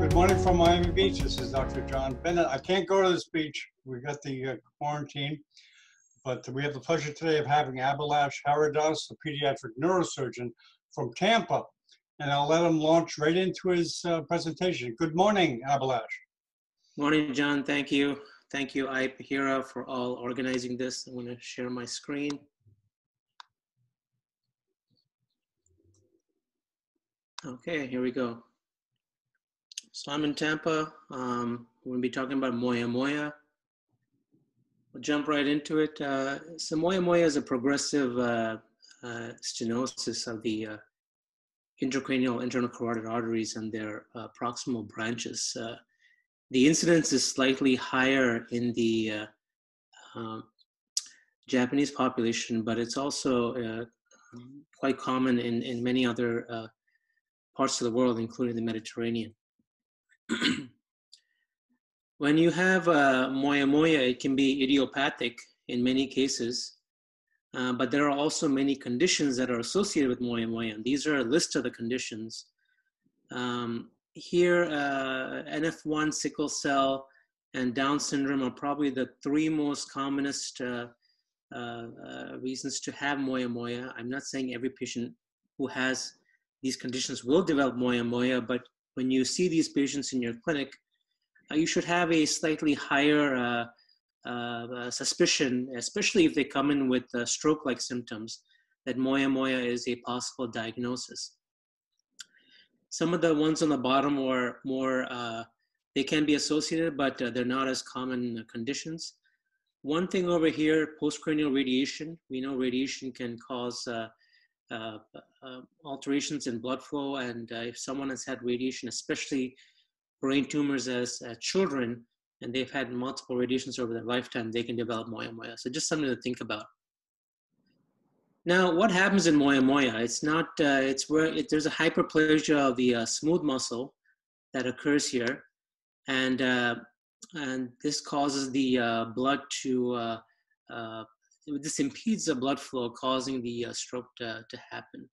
Good morning from Miami Beach. This is Dr. John Bennett. I can't go to this beach. We got the uh, quarantine, but we have the pleasure today of having Abhilash Haridas, a pediatric neurosurgeon from Tampa. And I'll let him launch right into his uh, presentation. Good morning, Abhilash. Morning, John. Thank you. Thank you, Ipe Hira, for all organizing this. I'm going to share my screen. Okay, here we go. So I'm in Tampa. Um, we're going to be talking about Moya Moya. We'll jump right into it. Uh, so Moya Moya is a progressive uh, uh, stenosis of the uh, intracranial internal carotid arteries and their uh, proximal branches. Uh, the incidence is slightly higher in the um, Japanese population, but it's also quite common in, in many other parts of the world, including the Mediterranean. when you have uh, moya moya, it can be idiopathic in many cases, uh, but there are also many conditions that are associated with moya moya. And these are a list of the conditions. Um, here, uh, NF1, sickle cell, and Down syndrome are probably the three most commonest uh, uh, uh, reasons to have moya moya. I'm not saying every patient who has these conditions will develop moya moya, but when you see these patients in your clinic, uh, you should have a slightly higher uh, uh, uh suspicion, especially if they come in with uh, stroke-like symptoms, that moya moya is a possible diagnosis. Some of the ones on the bottom are more, they can be associated, but they're not as common conditions. One thing over here, postcranial radiation. We know radiation can cause uh, uh, alterations in blood flow. And uh, if someone has had radiation, especially brain tumors as children, and they've had multiple radiations over their lifetime, they can develop moya moya. So just something to think about. Now, what happens in moya moya? It's not. Uh, it's where it, there's a hyperplasia of the uh, smooth muscle that occurs here, and uh, and this causes the blood to this impedes the blood flow, causing the uh, stroke to, to happen.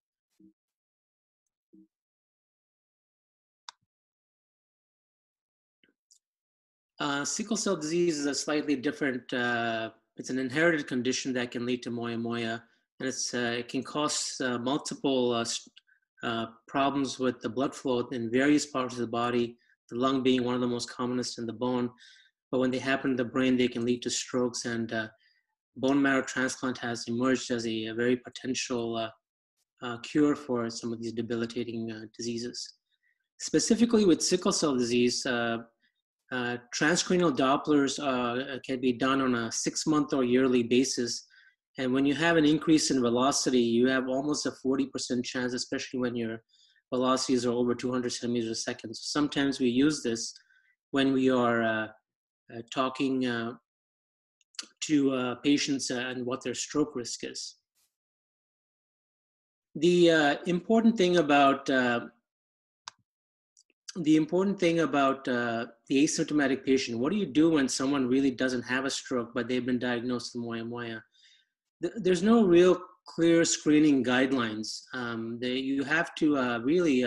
Uh, sickle cell disease is a slightly different, uh, it's an inherited condition that can lead to moya moya, and it's, uh, it can cause uh, multiple uh, problems with the blood flow in various parts of the body, the lung being one of the most commonest in the bone. But when they happen in the brain, they can lead to strokes and bone marrow transplant has emerged as a, a very potential uh, uh, cure for some of these debilitating uh, diseases. Specifically with sickle cell disease, uh, uh, transcranial Dopplers uh, can be done on a six month or yearly basis. And when you have an increase in velocity, you have almost a 40% chance, especially when your velocities are over 200 centimeters a second. So sometimes we use this when we are talking to uh, patients uh, and what their stroke risk is. The uh, important thing about uh, the important thing about uh, the asymptomatic patient, what do you do when someone really doesn't have a stroke, but they've been diagnosed with moya moya? There's no real clear screening guidelines. Um, they, you have to uh, really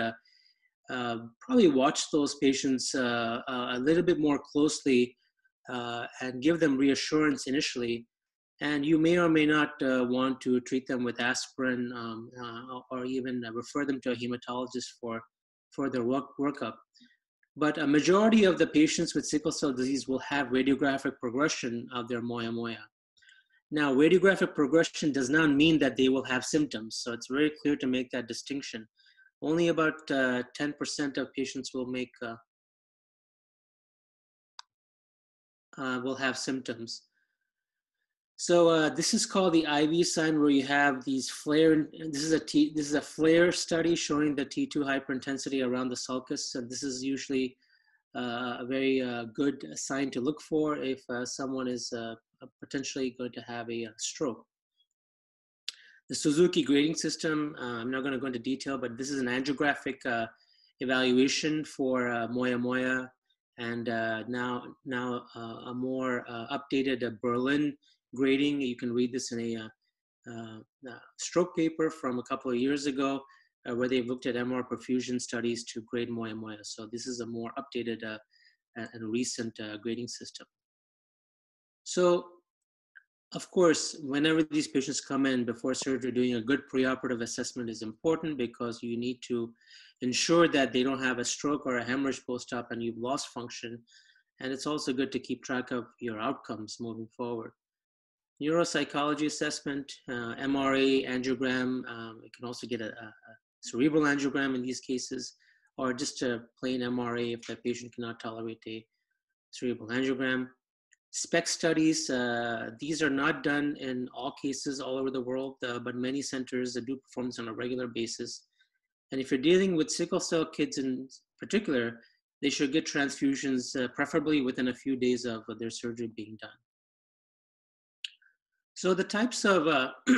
probably watch those patients a little bit more closely uh, and give them reassurance initially. And you may or may not uh, want to treat them with aspirin um, uh, or even refer them to a hematologist for further work, workup. But a majority of the patients with sickle cell disease will have radiographic progression of their moya moya. Now, radiographic progression does not mean that they will have symptoms, so it's very clear to make that distinction. Only about 10% uh, of patients will make uh, uh, will have symptoms. So uh, this is called the ivy sign, where you have these FLAIR. This is a T. This is a FLAIR study showing the T2 hyperintensity around the sulcus, and this is usually uh, a very uh, good sign to look for if uh, someone is uh, potentially going to have a, stroke. The Suzuki grading system. I'm not going to go into detail, but this is an angiographic evaluation for moya moya and uh, now now uh, a more uh, updated uh, Berlin grading. You can read this in a uh, uh, stroke paper from a couple of years ago where they've looked at MR perfusion studies to grade moya moya. So this is a more updated and recent grading system. So of course, whenever these patients come in before surgery, doing a good preoperative assessment is important because you need to ensure that they don't have a stroke or a hemorrhage post-op and you've lost function. And it's also good to keep track of your outcomes moving forward. Neuropsychology assessment, uh, MRA, angiogram, um, you can also get a, a, cerebral angiogram in these cases, or just a plain MRA if the patient cannot tolerate a cerebral angiogram. SPECT studies, uh, these are not done in all cases all over the world, uh, but many centers do perform this on a regular basis. And if you're dealing with sickle cell kids in particular, they should get transfusions uh, preferably within a few days of their surgery being done. So the types of uh,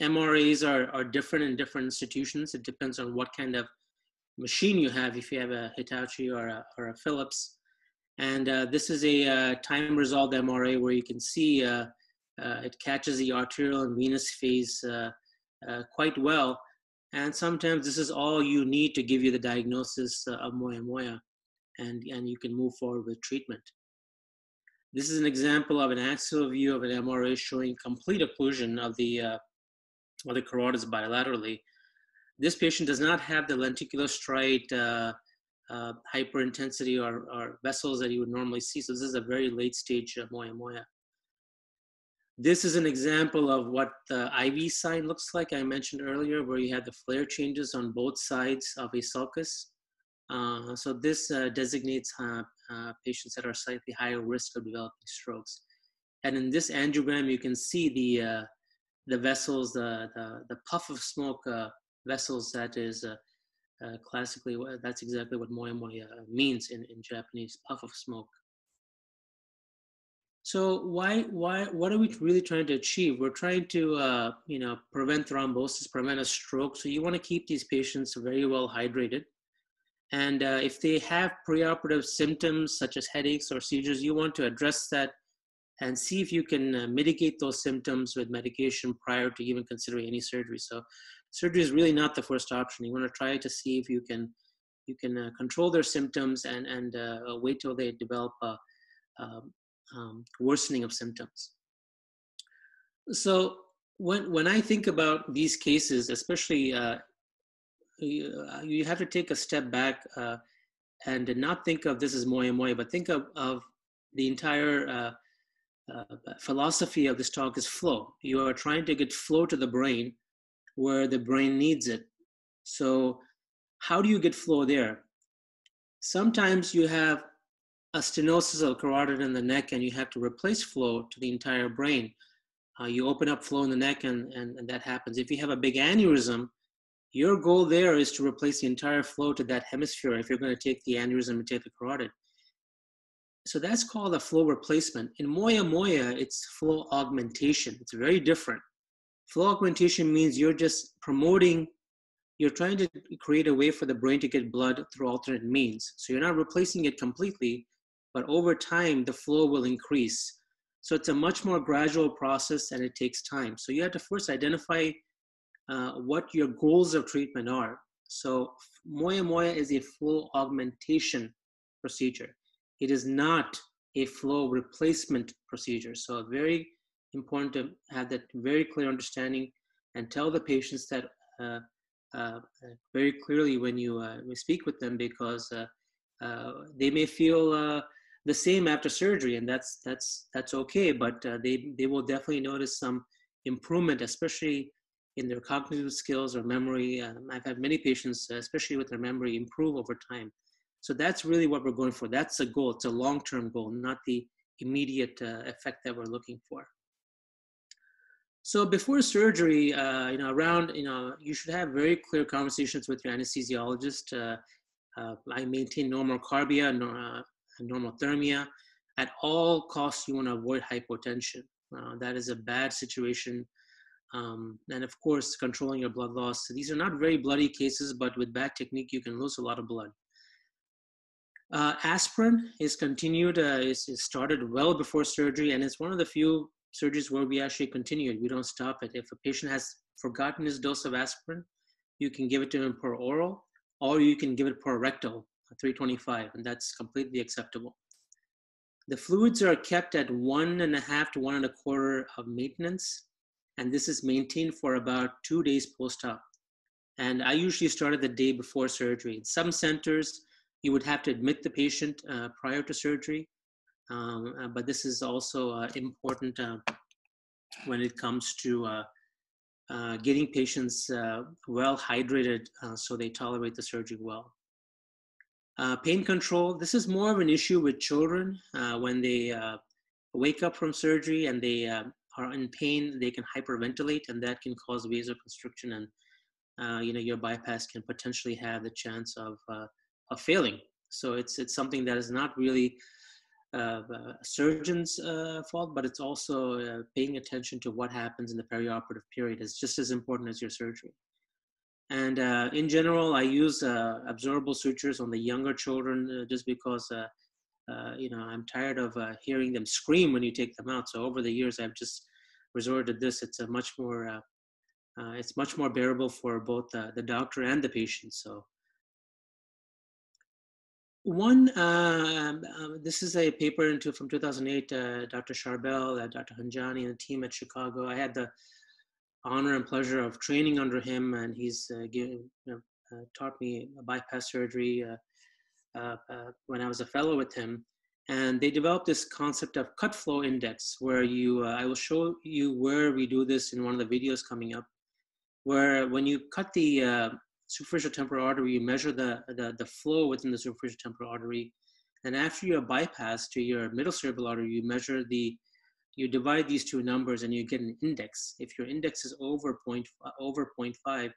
MRAs are, are different in different institutions. It depends on what kind of machine you have, if you have a Hitachi or a, or a Philips. And uh, this is a uh, time resolved MRA where you can see uh, uh, it catches the arterial and venous phase uh, quite well. And sometimes this is all you need to give you the diagnosis of moya moya, and, and you can move forward with treatment. This is an example of an axial view of an MRA showing complete occlusion of the, of the carotids bilaterally. This patient does not have the lenticulostriate uh, hyperintensity or, or, vessels that you would normally see. So this is a very late stage uh, moya moya. This is an example of what the ivy sign looks like I mentioned earlier, where you have the FLAIR changes on both sides of a sulcus. Uh, so this uh, designates uh, uh, patients that are slightly higher risk of developing strokes. And in this angiogram, you can see the, uh, the vessels, the, the, the, puff of smoke vessels that is uh, classically, that's exactly what moya moya means in, in Japanese, puff of smoke. So why, why, what are we really trying to achieve? We're trying to, uh, you know, prevent thrombosis, prevent a stroke. So you want to keep these patients very well hydrated. And uh, if they have preoperative symptoms such as headaches or seizures, you want to address that and see if you can uh, mitigate those symptoms with medication prior to even considering any surgery. So surgery is really not the first option. You want to try to see if you can you can uh, control their symptoms and and uh, uh wait till they develop a um, um, worsening of symptoms. So when when I think about these cases, especially uh, you, uh, you, have to take a step back uh, and not think of this as moya moya, but think of, of the entire philosophy of this talk is flow. You are trying to get flow to the brain where the brain needs it. So, how do you get flow there? Sometimes you have a stenosis of carotid in the neck and you have to replace flow to the entire brain. Uh, you open up flow in the neck and, and, and that happens. If you have a big aneurysm, your goal there is to replace the entire flow to that hemisphere if you're going to take the aneurysm and take the carotid. So that's called a flow replacement. In Moya Moya, it's flow augmentation. It's very different. Flow augmentation means you're just promoting, you're trying to create a way for the brain to get blood through alternate means. So you're not replacing it completely, but over time, the flow will increase. So it's a much more gradual process and it takes time. So you have to first identify uh, what your goals of treatment are. So Moya Moya is a flow augmentation procedure. It is not a flow replacement procedure. So very important to have that very clear understanding and tell the patients that uh, uh, very clearly when you uh, speak with them because uh, uh, they may feel uh, the same after surgery and that's that's that's okay but they they will definitely notice some improvement especially in their cognitive skills or memory. Um, i've had many patients especially with their memory improve over time. So that's really what we're going for. That's a goal. It's a long-term goal not the immediate effect that we're looking for so before surgery, uh, you know, around, you know, you should have very clear conversations with your anesthesiologist. Uh, uh, I maintain normal carbia, uh, normal thermia. At all costs, you want to avoid hypotension. Uh, that is a bad situation. Um, and of course, controlling your blood loss. These are not very bloody cases, but with bad technique, you can lose a lot of blood. Uh, aspirin is continued, is, is started well before surgery, and it's one of the few surgeries where we actually continue it. We don't stop it. If a patient has forgotten his dose of aspirin, you can give it to him per oral, or you can give it per rectal, 325, and that's completely acceptable. The fluids are kept at one and a half to one and a quarter of maintenance, and this is maintained for about two days post-op. And I usually start it the day before surgery. In some centers, you would have to admit the patient uh, prior to surgery, um, uh, but this is also uh, important uh, when it comes to getting patients well hydrated so they tolerate the surgery well. pain control, this is more of an issue with children when they wake up from surgery and they are in pain, they can hyperventilate and that can cause vasoconstriction and uh, you know your bypass can potentially have the chance of uh, of failing. So it's it's something that is not really uh, surgeon's uh, fault, but it's also uh, paying attention to what happens in the perioperative period is just as important as your surgery. And uh, in general, I use absorbable sutures on the younger children just because. you know, I'm tired of hearing them scream when you take them out. So over the years, I've just resorted to this. It's a much more uh, it's much more bearable for both the doctor and the patient. So one, uh, this is a paper into from 2008, uh, Dr. Charbel, uh, Dr. Hanjani, and the team at Chicago. I had the honor and pleasure of training under him, and he's uh, given, you know, uh, taught me bypass surgery when I was a fellow with him. And they developed this concept of cut flow index, where you, I will show you where we do this in one of the videos coming up where when you cut the uh, superficial temporal artery, you measure the, the, the flow within the superficial temporal artery. And after your bypass to your middle cerebral artery, you measure the, you divide these two numbers and you get an index. If your index is over point, over 0.5,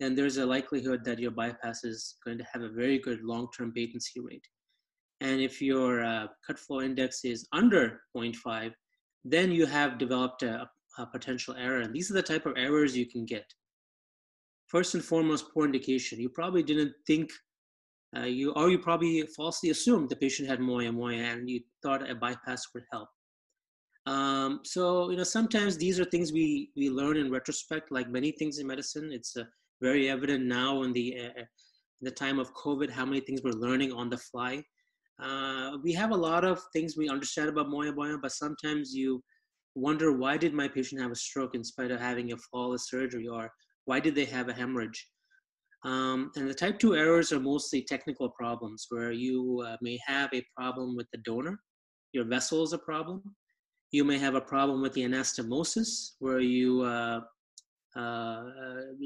then there's a likelihood that your bypass is going to have a very good long-term patency rate. And if your uh, cut flow index is under 0.5, then you have developed a, a potential error. And these are the type of errors you can get first and foremost, poor indication. You probably didn't think, uh, you or you probably falsely assumed the patient had moya moya and you thought a bypass would help. Um, so, you know, sometimes these are things we, we learn in retrospect, like many things in medicine. It's uh, very evident now in the, uh, in the time of COVID, how many things we're learning on the fly. Uh, we have a lot of things we understand about moya moya, but sometimes you wonder why did my patient have a stroke in spite of having a flawless surgery or why did they have a hemorrhage? Um, and the type 2 errors are mostly technical problems where you uh, may have a problem with the donor, your vessel is a problem. You may have a problem with the anastomosis where you uh, uh,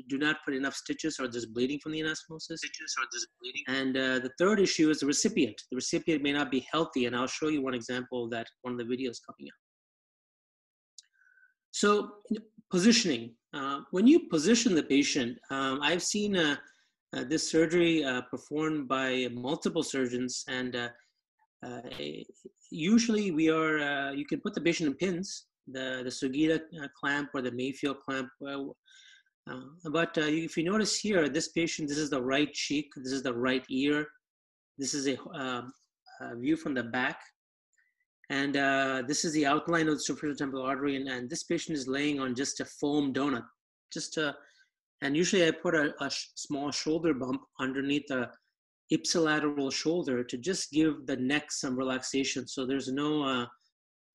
do not put enough stitches or there's bleeding from the anastomosis. Stitches or there's bleeding. And uh, the third issue is the recipient. The recipient may not be healthy, and I'll show you one example of that one of the videos coming up. So positioning. Uh, when you position the patient, um, I've seen uh, uh, this surgery uh, performed by multiple surgeons, and uh, usually we are. you can put the patient in pins, the the Sugita clamp or the Mayfield clamp. but if you notice here, this patient, this is the right cheek, this is the right ear, this is a, um, a view from the back. And uh, this is the outline of the superficial temporal artery, and, and, this patient is laying on just a foam donut. Just a, and usually I put a, a sh small shoulder bump underneath the ipsilateral shoulder to just give the neck some relaxation, so there's no uh,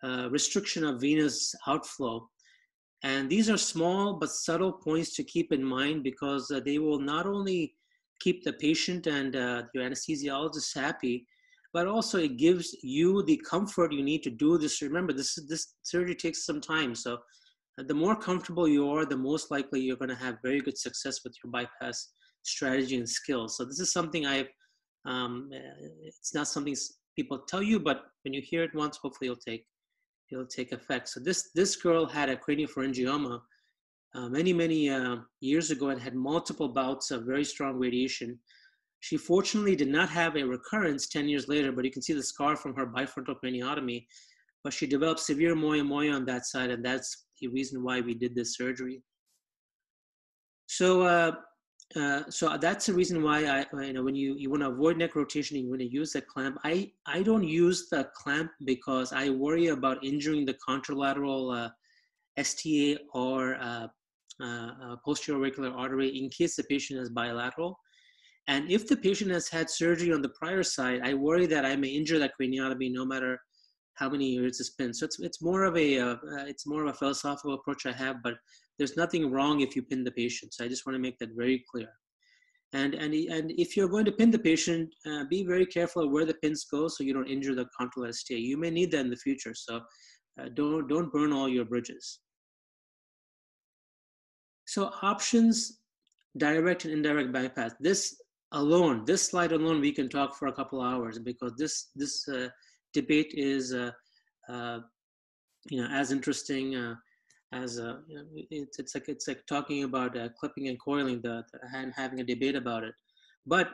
uh, restriction of venous outflow. And these are small but subtle points to keep in mind because uh, they will not only keep the patient and uh, your anesthesiologist happy, but also it gives you the comfort you need to do this. Remember, this this surgery takes some time, so uh, the more comfortable you are, the most likely you're going to have very good success with your bypass strategy and skills. So this is something I've. Um, uh, it's not something people tell you, but when you hear it once, hopefully it'll take it'll take effect. So this this girl had a craniopharyngioma uh, many many uh, years ago and had multiple bouts of very strong radiation. She fortunately did not have a recurrence 10 years later, but you can see the scar from her bifrontal craniotomy. But she developed severe moya moya on that side, and that's the reason why we did this surgery. So uh, uh, so that's the reason why I, you know, when you, you want to avoid neck rotation, you want to use the clamp. I, I don't use the clamp because I worry about injuring the contralateral uh, STA or uh, uh, uh, posterior auricular artery in case the patient is bilateral. And if the patient has had surgery on the prior side, I worry that I may injure that craniotomy no matter how many years it's been. So it's, it's more of a uh, it's more of a philosophical approach I have, but there's nothing wrong if you pin the patient. So I just want to make that very clear. And, and, and if you're going to pin the patient, uh, be very careful of where the pins go so you don't injure the contralateral STA. You may need that in the future, so uh, don't, don't burn all your bridges. So options, direct and indirect bypass. This alone, this slide alone, we can talk for a couple hours because this, this uh, debate is uh, uh, you know, as interesting uh, as a, you know, it's, it's like it's like talking about uh, clipping and coiling the, the, and having a debate about it. But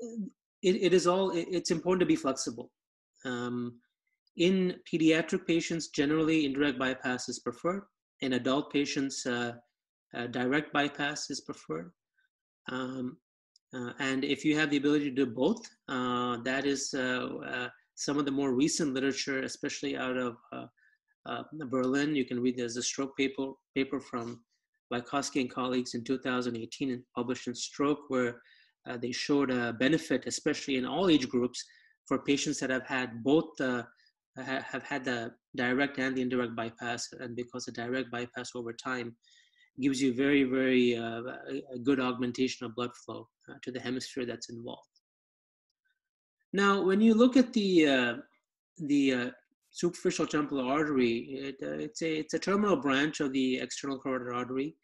it, it is all it, it's important to be flexible. Um, in pediatric patients generally indirect bypass is preferred. In adult patients uh, uh, direct bypass is preferred. Um, uh, and if you have the ability to do both uh, that is uh, some of the more recent literature especially out of uh, Berlin. You can read there's a stroke paper, paper from Vajkoczy and colleagues in 2018 and published in Stroke where uh, they showed a benefit, especially in all age groups, for patients that have had both the have had the direct and the indirect bypass, and because the direct bypass over time gives you very, very uh, good augmentation of blood flow uh, to the hemisphere that's involved. Now, when you look at the uh, the uh, superficial temporal artery, it, uh, it's, a, it's a terminal branch of the external carotid artery.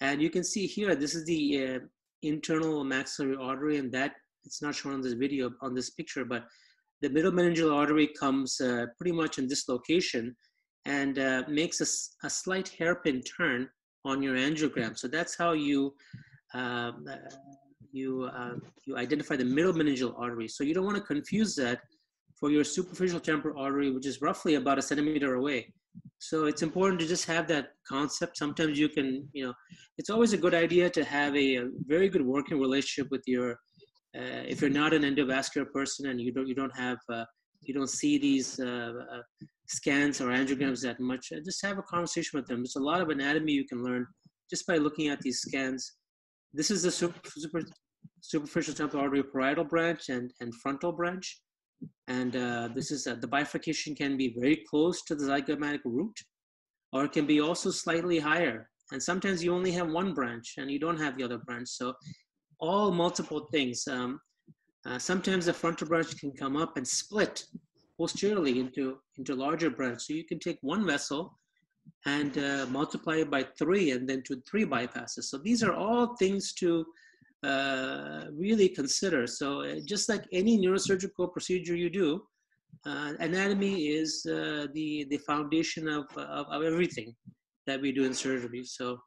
And you can see here, this is the uh, internal maxillary artery, and that it's not shown on this video, on this picture, but the middle meningeal artery comes uh, pretty much in this location and uh, makes a, a, slight hairpin turn on your angiogram. So that's how you um, uh, you uh, you identify the middle meningeal artery. So you don't want to confuse that for your superficial temporal artery, which is roughly about a centimeter away. So it's important to just have that concept. Sometimes you can, you know, it's always a good idea to have a, a very good working relationship with your, uh, if you're not an endovascular person and you don't, you don't have, uh, you don't see these uh, uh scans or angiograms that much, uh, just have a conversation with them. There's a lot of anatomy you can learn just by looking at these scans. This is the super, super, superficial temporal artery parietal branch and, and frontal branch. And uh, this is uh, the bifurcation can be very close to the zygomatic root, or it can be also slightly higher. And sometimes you only have one branch and you don't have the other branch. So all multiple things. Um, uh, sometimes the frontal branch can come up and split posteriorly into, into larger branch. So you can take one vessel and uh, multiply it by three and then to three bypasses. So these are all things to uh, really consider. So uh, just like any neurosurgical procedure you do, uh, anatomy is uh, the, the foundation of, of, of, everything that we do in surgery. So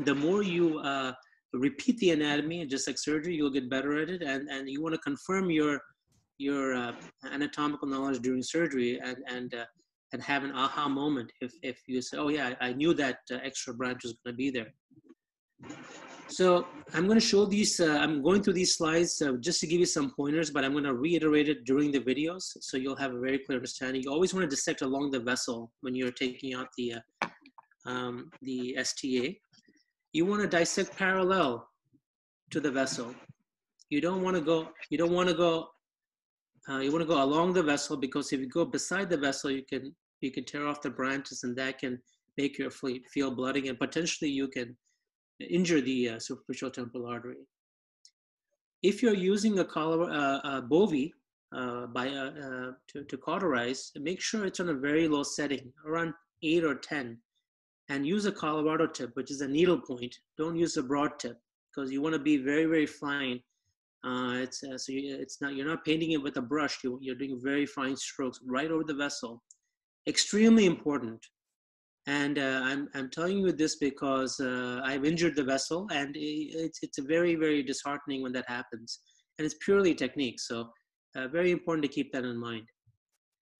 the more you uh, repeat the anatomy, just like surgery, you'll get better at it. And, and you want to confirm your, your anatomical knowledge during surgery and, and, and have an aha moment if, if you say, oh yeah, I knew that extra branch was going to be there. So I'm going to show these, uh, I'm going through these slides uh, just to give you some pointers, but I'm going to reiterate it during the videos so you'll have a very clear understanding. You always want to dissect along the vessel when you're taking out the, uh, um, the STA. You want to dissect parallel to the vessel. You don't want to go, you don't want to go, uh, you want to go along the vessel because if you go beside the vessel, you can, you can tear off the branches and that can make your fleet feel blooding and potentially you can injure the uh, superficial temporal artery. If you're using a, color, uh, a Bovie uh, by, uh, uh, to, to cauterize, make sure it's on a very low setting, around 8 or 10, and use a Colorado tip, which is a needle point. Don't use a broad tip because you want to be very, very fine. Uh, it's so you, it's not you're not painting it with a brush. You, you're doing very fine strokes right over the vessel. Extremely important. And uh, I'm, I'm telling you this because uh, I've injured the vessel and it's, it's very, very disheartening when that happens. And it's purely technique. So uh, very important to keep that in mind.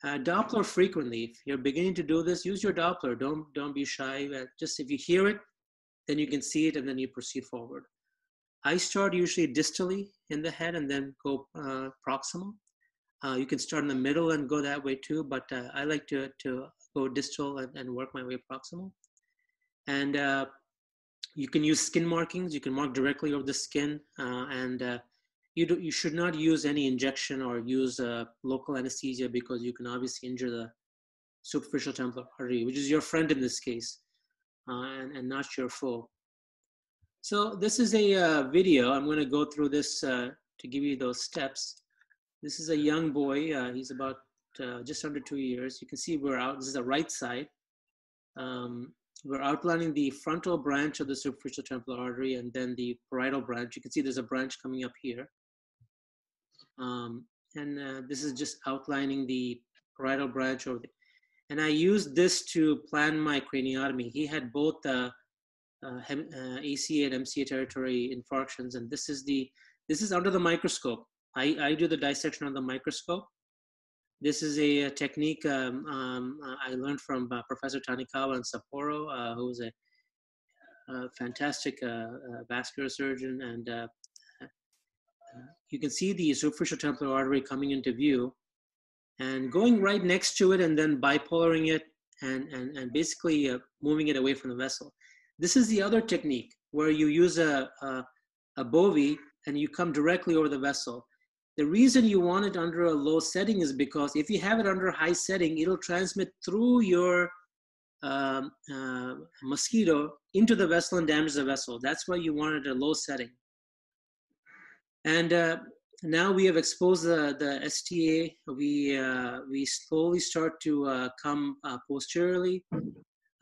Uh, Doppler frequently, if you're beginning to do this, use your Doppler. Don't, don't be shy. Uh, just if you hear it, then you can see it and then you proceed forward. I start usually distally in the head and then go uh, proximal. Uh, you can start in the middle and go that way too, but uh, I like to, to go distal and, and work my way proximal. And uh, you can use skin markings. You can mark directly over the skin uh, and uh, you, do, you should not use any injection or use local anesthesia because you can obviously injure the superficial temporal artery, which is your friend in this case and, and not your foe. So this is a uh, video. I'm going to go through this uh, to give you those steps. This is a young boy. Uh, he's about uh, just under two years. You can see we're out. This is the right side. Um, we're outlining the frontal branch of the superficial temporal artery and then the parietal branch. You can see there's a branch coming up here. Um, and uh, this is just outlining the parietal branch over the, and I used this to plan my craniotomy. He had both uh, uh, uh ACA and MCA territory infarctions, and this is the this is under the microscope. I, I do the dissection on the microscope. This is a, a technique um, um, I learned from uh, Professor Tanikawa in Sapporo, uh, who is a, a fantastic uh, vascular surgeon. And you can see the superficial temporal artery coming into view and going right next to it and then bipolaring it and, and, and basically uh, moving it away from the vessel. This is the other technique where you use a, a, a bovie and you come directly over the vessel. The reason you want it under a low setting is because if you have it under a high setting, it'll transmit through your um, uh, mosquito into the vessel and damage the vessel. That's why you want it at a low setting. And uh, now we have exposed the, the STA. We, uh, we slowly start to uh, come uh, posteriorly.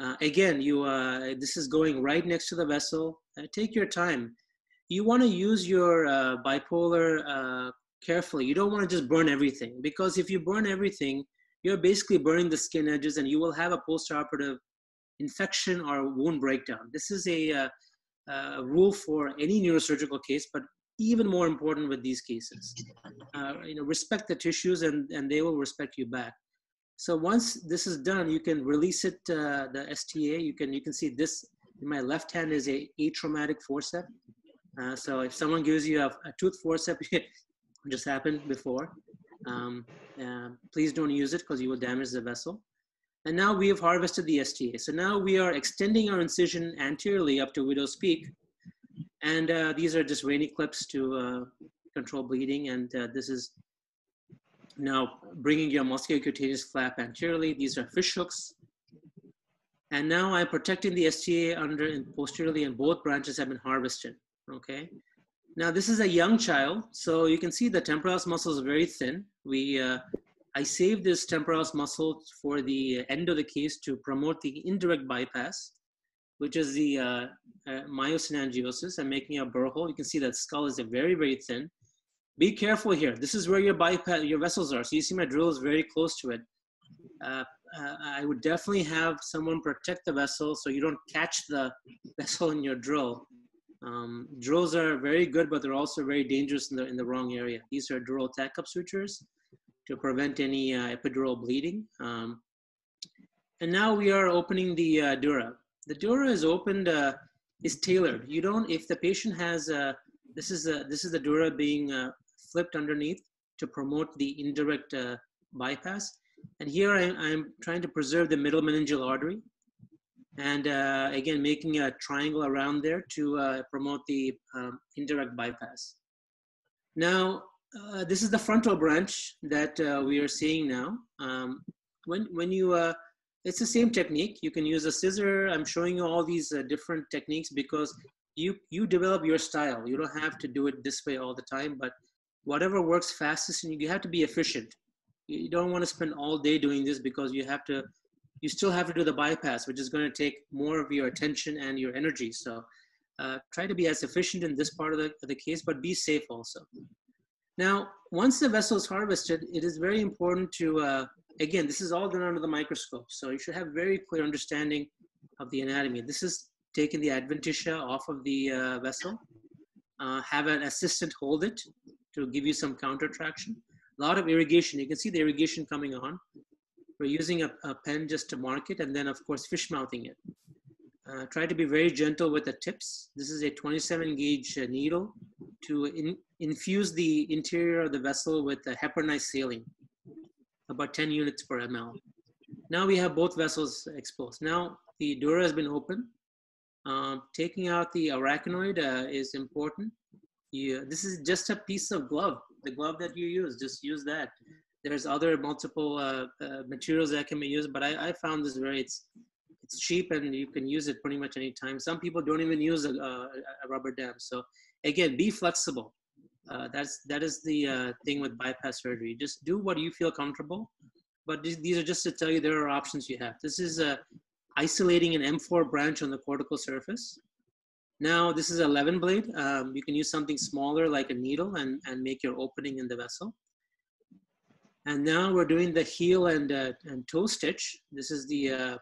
Uh, again, you, this is going right next to the vessel. take your time. You want to use your bipolar carefully. You don't want to just burn everything because if you burn everything, you're basically burning the skin edges and you will have a postoperative infection or wound breakdown. This is a, a, a rule for any neurosurgical case, but even more important with these cases. Uh, you know, respect the tissues and, and they will respect you back. So once this is done, you can release it, uh, the STA. You can, you can see this in my left hand is a atraumatic forceps. Uh, so if someone gives you a, a tooth forceps, just happened before. Um, uh, please don't use it because you will damage the vessel. And now we have harvested the STA. So now we are extending our incision anteriorly up to widow's peak. And uh, these are just Raney clips to uh, control bleeding. And uh, this is now bringing your musculocutaneous flap anteriorly. These are fish hooks. And now I'm protecting the STA under and posteriorly and both branches have been harvested, okay? Now this is a young child, so you can see the temporalis muscle is very thin. We, uh, I saved this temporalis muscle for the end of the case to promote the indirect bypass, which is the uh, uh, myosynoangiosis. I'm making a burr hole. You can see that skull is very, very thin. Be careful here. This is where your bypass, your vessels are. So you see my drill is very close to it. Uh, uh, I would definitely have someone protect the vessel so you don't catch the vessel in your drill. Um, drills are very good, but they're also very dangerous in the, in the wrong area. These are dural tack-up sutures to prevent any uh, epidural bleeding. Um, and now we are opening the uh, dura. The dura is opened, uh, is tailored. You don't, if the patient has, uh, this is a, this is the dura being uh, flipped underneath to promote the indirect uh, bypass. And here I, I'm trying to preserve the middle meningeal artery and uh, again making a triangle around there to uh, promote the um, indirect bypass. Now, uh, this is the frontal branch that uh, we are seeing now. Um, when, when you, uh, it's the same technique. You can use a scissor. I'm showing you all these uh, different techniques because you, you develop your style. You don't have to do it this way all the time, but whatever works fastest, and you have to be efficient. You don't want to spend all day doing this because you have to you still have to do the bypass, which is going to take more of your attention and your energy. So uh, try to be as efficient in this part of the, of the case, but be safe also. Now, once the vessel is harvested, it is very important to, uh, again, this is all done under the microscope. So you should have very clear understanding of the anatomy. This is taking the adventitia off of the uh, vessel. Uh, have an assistant hold it to give you some counter traction. A lot of irrigation. You can see the irrigation coming on. We're using a, a pen just to mark it and then of course fish mouthing it. Uh, try to be very gentle with the tips. This is a 27 gauge uh, needle to in, infuse the interior of the vessel with the heparinized saline, about 10 units per ml. Now we have both vessels exposed. Now the dura has been opened. Um, taking out the arachnoid uh, is important. You, this is just a piece of glove. The glove that you use, just use that. There's other multiple uh, uh, materials that can be used, but I, I found this very, it's, it's cheap and you can use it pretty much anytime. Some people don't even use a, a, a rubber dam. So again, be flexible. Uh, that's that is the uh, thing with bypass surgery. Just do what you feel comfortable. But these are just to tell you there are options you have. This is isolating an M4 branch on the cortical surface. Now this is a 11 blade. Um, you can use something smaller like a needle and, and make your opening in the vessel. And now we're doing the heel and, uh, and toe stitch. This is the uh,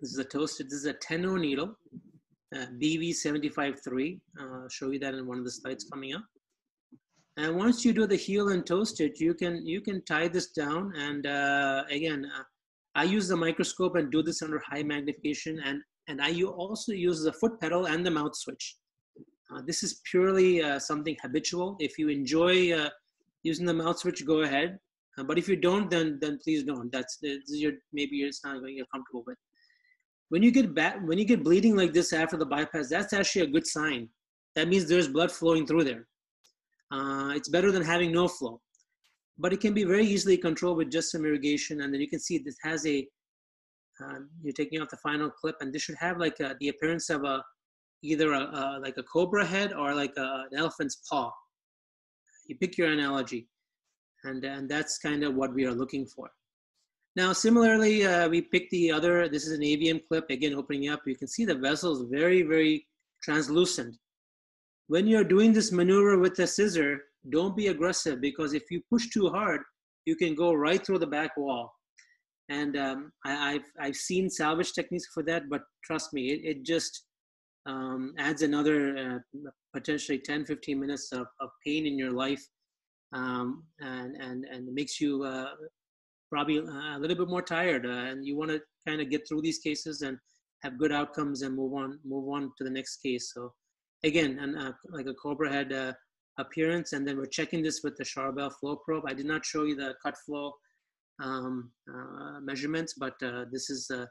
this is a toe stitch. This is a 10 needle, uh, BV753. I'll show you that in one of the slides coming up. And once you do the heel and toe stitch, you can you can tie this down. And uh, again, uh, I use the microscope and do this under high magnification. And and I also use the foot pedal and the mouth switch. Uh, this is purely uh, something habitual. If you enjoy uh, using the mouth switch, go ahead. Uh, but if you don't, then then please don't. That's this is your maybe it's not going you're comfortable with. When you get back, when you get bleeding like this after the bypass, that's actually a good sign. That means there's blood flowing through there. Uh, it's better than having no flow. But it can be very easily controlled with just some irrigation. And then you can see this has a, uh, you're taking off the final clip and this should have like a, the appearance of a, either a, a, like a cobra head or like a, an elephant's paw. You pick your analogy. And, and that's kind of what we are looking for. Now, similarly, uh, we picked the other, this is an AVM clip, again, opening up. You can see the vessel is very, very translucent when you're doing this maneuver with the scissor, don't be aggressive because if you push too hard, you can go right through the back wall. And um, I, have I've seen salvage techniques for that, but trust me, it, it just um, adds another uh, potentially 10, 15 minutes of, of pain in your life um, and, and, and makes you uh, probably a little bit more tired. Uh, and you want to kind of get through these cases and have good outcomes and move on, move on to the next case. So again, and uh, like a Cobra head uh, appearance. And then we're checking this with the Charbel flow probe. I did not show you the cut flow um, uh, measurements, but uh, this is uh,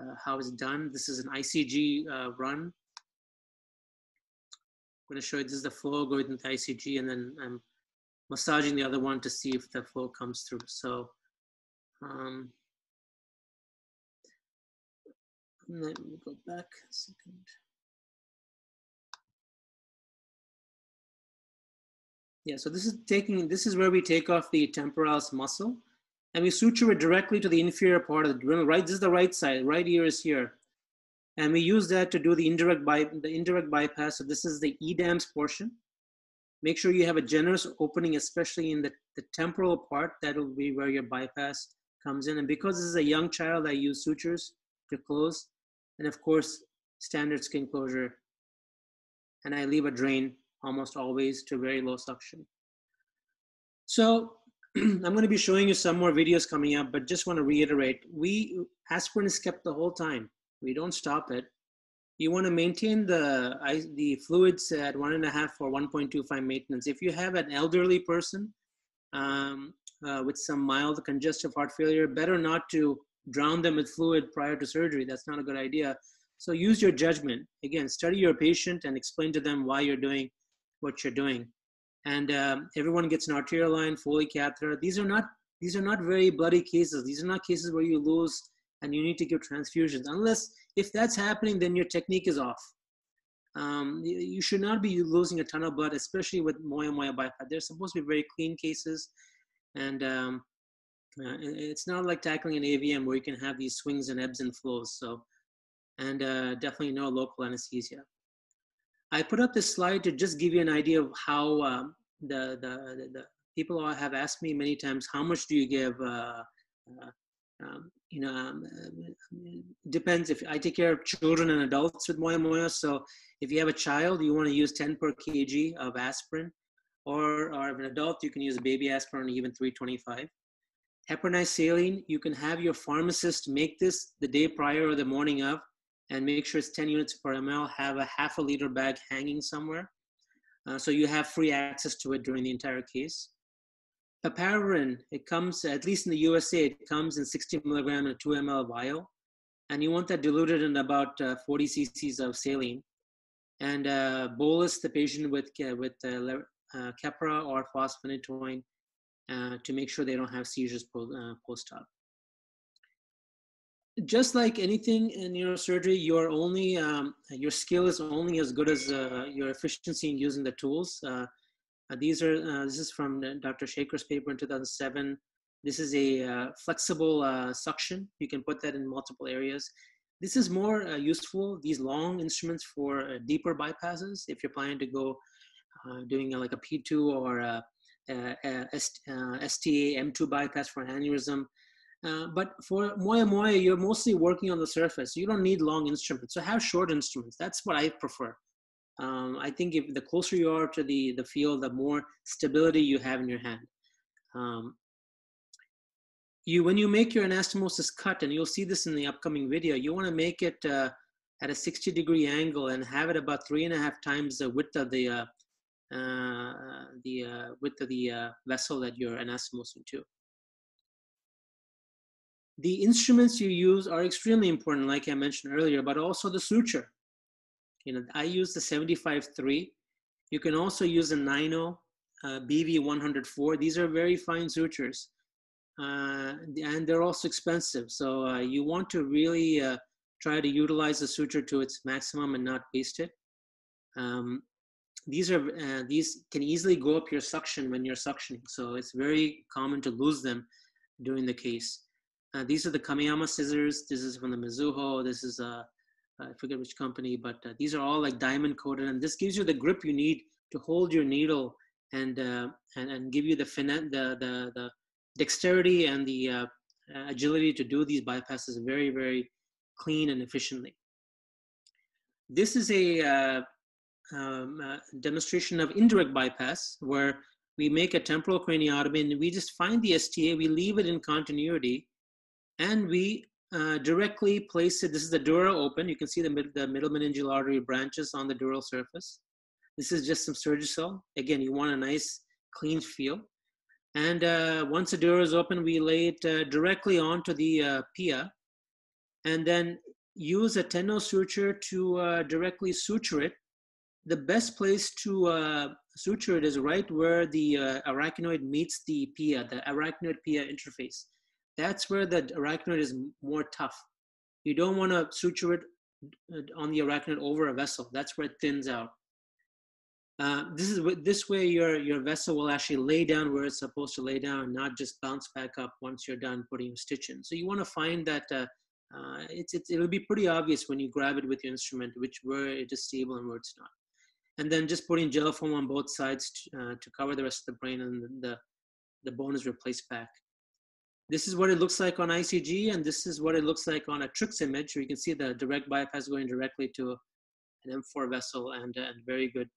uh, how it's done. This is an ICG run. I'm going to show you this is the flow going into ICG, and then I'm massaging the other one to see if the flow comes through. So. Um, let me go back a second. Yeah, so this is taking, this is where we take off the temporalis muscle and we suture it directly to the inferior part of the, remember, right, this is the right side, right ear is here. And we use that to do the indirect, by, the indirect bypass. So this is the EDAMS portion. Make sure you have a generous opening, especially in the, the temporal part. That will be where your bypass comes in. And because this is a young child, I use sutures to close. And of course, standard skin closure. And I leave a drain almost always to very low suction. So I'm going to be showing you some more videos coming up, but just want to reiterate, we aspirin is kept the whole time. We don't stop it. You want to maintain the, the fluids at one and a half or 1.25 maintenance. If you have an elderly person um, uh, with some mild congestive heart failure, better not to drown them with fluid prior to surgery. That's not a good idea. So use your judgment. Again, study your patient and explain to them why you're doing what you're doing. And um, everyone gets an arterial line, Foley catheter. These are not these are not very bloody cases. These are not cases where you lose and you need to give transfusions. Unless if that's happening, then your technique is off. Um, you should not be losing a ton of blood, especially with moya moya bypass. They're supposed to be very clean cases, and um, uh, it's not like tackling an AVM where you can have these swings and ebbs and flows. So, and uh, definitely no local anesthesia. I put up this slide to just give you an idea of how um, the, the, the, people have asked me many times, how much do you give? Uh, uh, um, you know, um, depends if I take care of children and adults with moya moya. So if you have a child, you want to use 10 per kg of aspirin, or, or if an adult, you can use a baby aspirin, even 325. Heparinized saline, you can have your pharmacist make this the day prior or the morning of, and make sure it's 10 units per ml. Have a half a liter bag hanging somewhere. Uh, so you have free access to it during the entire case. Papaverine, it comes, at least in the USA, it comes in 60 milligram and 2 ml vial. And you want that diluted in about uh, 40 cc's of saline. And uh, bolus the patient with, uh, with uh, uh, Keppra or fosphenytoin to make sure they don't have seizures post-op just like anything in neurosurgery, you're only um, your skill is only as good as uh, your efficiency in using the tools. Uh, uh these are uh, this is from Dr. Shaker's paper in 2007. This is a uh, flexible suction. You can put that in multiple areas. This is more useful. These long instruments for deeper bypasses. If you're planning to go doing like a P2 or a, a, a STA M2 bypass for an aneurysm, uh, but for Moya Moya, you're mostly working on the surface. You don't need long instruments. So have short instruments. That's what I prefer. Um, I think if the closer you are to the, the field, the more stability you have in your hand. Um, you, when you make your anastomosis cut, and you'll see this in the upcoming video, you want to make it uh, at a 60 degree angle and have it about three and a half times the width of the uh, uh, the uh, width of the uh, vessel that you're anastomosing to the instruments you use are extremely important, like I mentioned earlier, but also the suture. You know, I use the 75-3. You can also use a Nino uh, BV104. These are very fine sutures. Uh, and they're also expensive. So uh, you want to really uh, try to utilize the suture to its maximum and not waste it. Um, these are uh, these can easily go up your suction when you're suctioning. So it's very common to lose them during the case. Uh, these are the Kamiyama scissors. This is from the Mizuho. This is, uh, I forget which company, but uh, these are all like diamond coated. And this gives you the grip you need to hold your needle and, uh, and, and give you the, finesse, the, the, the dexterity and the uh, agility to do these bypasses very, very clean and efficiently. This is a uh, um, demonstration of indirect bypass where we make a temporal craniotomy and we just find the STA, we leave it in continuity, and we uh, directly place it. This is the dura open. You can see the, mid, the middle meningeal artery branches on the dural surface. This is just some Surgicel. Again, you want a nice clean feel. And uh, once the dura is open, we lay it uh, directly onto the uh, pia and then use a 10-0 suture to uh, directly suture it. The best place to uh, suture it is right where the arachnoid meets the pia, the arachnoid pia interface that's where the arachnoid is more tough. You don't want to suture it uh, on the arachnoid over a vessel. That's where it thins out. Uh, this is this way your your vessel will actually lay down where it's supposed to lay down, not just bounce back up once you're done putting your stitch in. So you want to find that uh, uh, it's, it's it'll be pretty obvious when you grab it with your instrument which where it is stable and where it's not. And then just putting gel foam on both sides to, uh, to cover the rest of the brain, and the the bone is replaced back. This is what it looks like on ICG, and this is what it looks like on a TRICKS image. Where You can see the direct bypass going directly to an M4 vessel and, uh, and very good.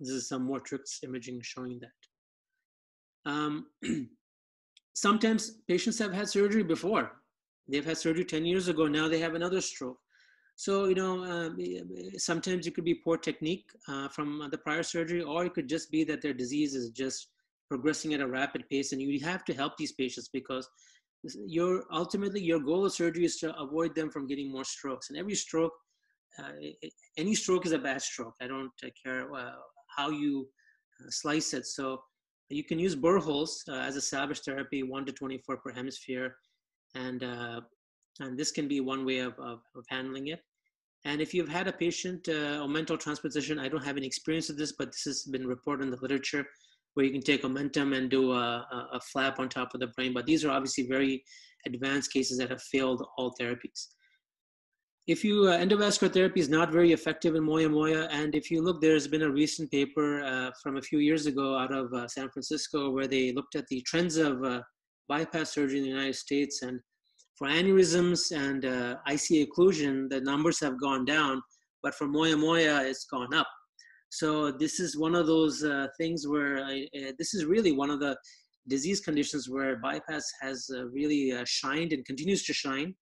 This is some more TRICKS imaging showing that. Um, sometimes patients have had surgery before. They've had surgery 10 years ago, now they have another stroke. So, you know, um, sometimes it could be poor technique uh, from the prior surgery, or it could just be that their disease is just progressing at a rapid pace and you have to help these patients because your ultimately your goal of surgery is to avoid them from getting more strokes. And every stroke uh, any stroke is a bad stroke. I don't uh, care uh, how you uh, slice it. So you can use burr holes uh, as a salvage therapy 1 to 24 per hemisphere. And uh, and this can be one way of, of, of, handling it. And if you've had a patient omental transposition i don't have any experience with this but this has been reported in the literature where you can take omentum and do a, a, flap on top of the brain. But these are obviously very advanced cases that have failed all therapies. If you uh, endovascular therapy is not very effective in Moya Moya, and if you look, there's been a recent paper uh, from a few years ago out of uh, San Francisco where they looked at the trends of uh, bypass surgery in the United States, and for aneurysms and uh, ICA occlusion, the numbers have gone down, but for Moya Moya, it's gone up. So this is one of those uh, things where I, uh, this is really one of the disease conditions where bypass has uh, really uh, shined and continues to shine.